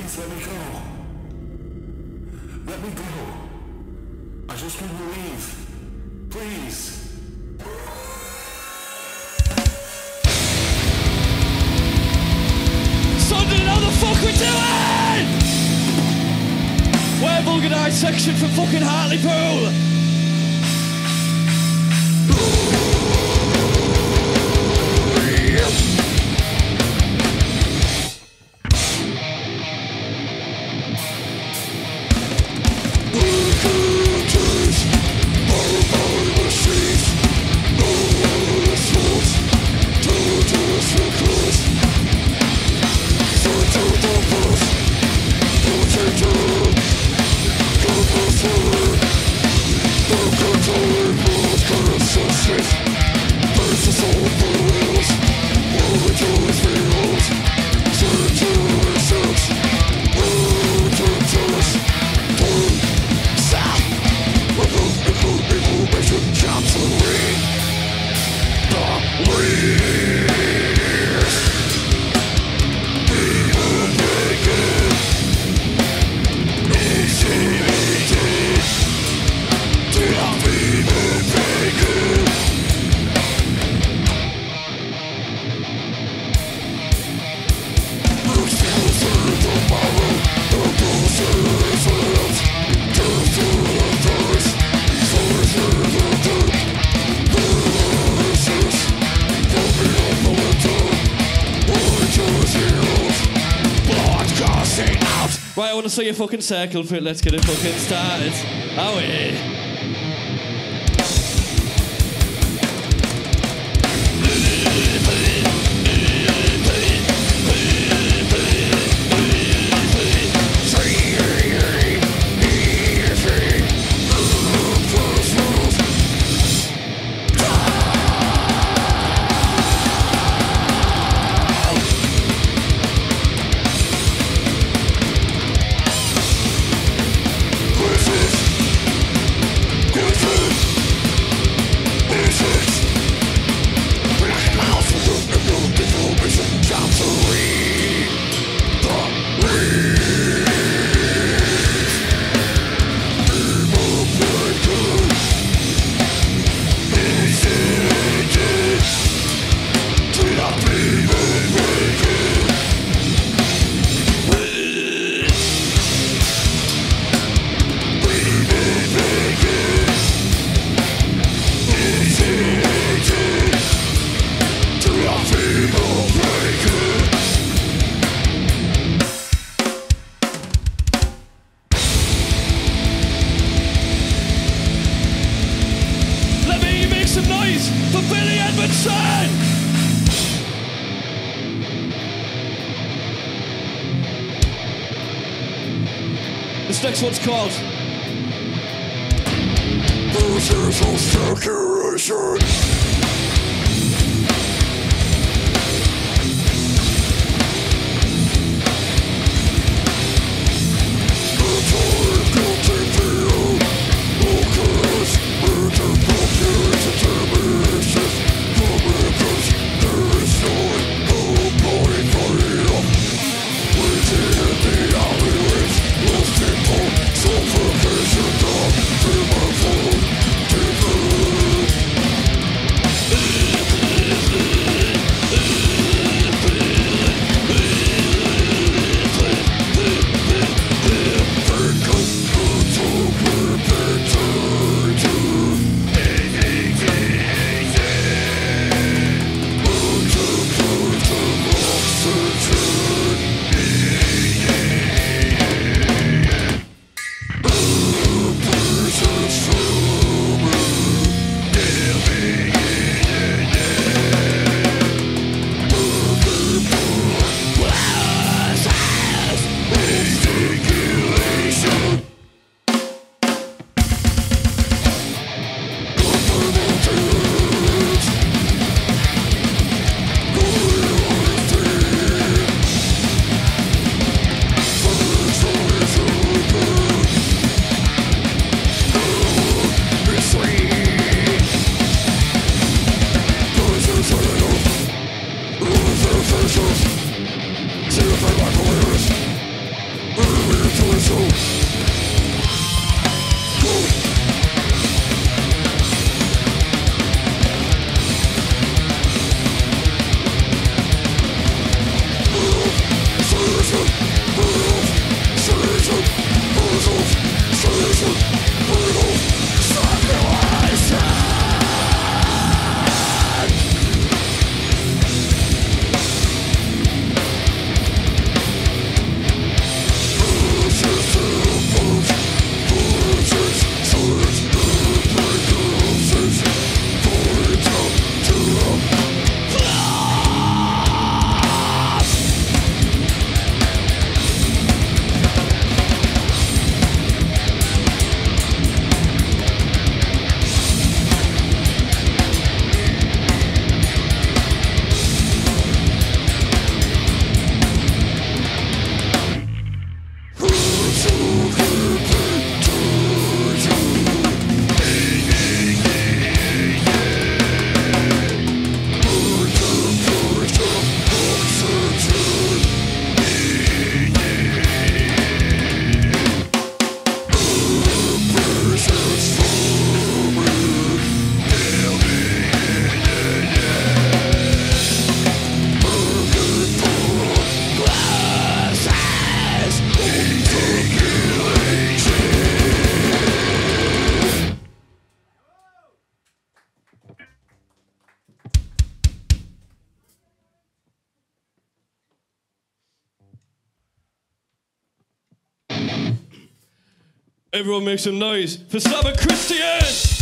Please let me go. Let me go. I just want to leave. Please. Sunderland, how the fuck we doing? We're Vulgar Dissection from fucking Hartlepool. See a fucking circle for it. Let's get it fucking started. Oh, This next one's called. This is a Everyone make some noise for Slavic Christian!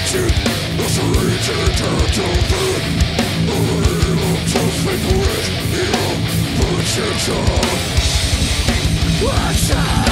toxic Lacerated Tactile Array of toast paper Rich Evil Protection Action